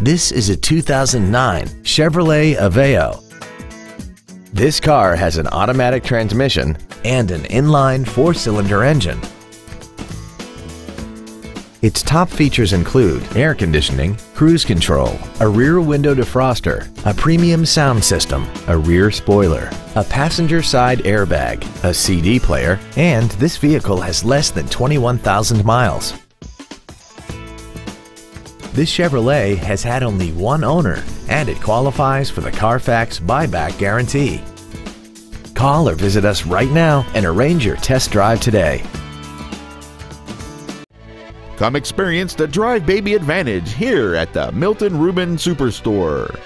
This is a 2009 Chevrolet Aveo. This car has an automatic transmission and an inline four-cylinder engine. Its top features include air conditioning, cruise control, a rear window defroster, a premium sound system, a rear spoiler, a passenger side airbag, a CD player, and this vehicle has less than 21,000 miles. This Chevrolet has had only one owner and it qualifies for the Carfax buyback guarantee. Call or visit us right now and arrange your test drive today. Come experience the Drive Baby Advantage here at the Milton Ruben Superstore.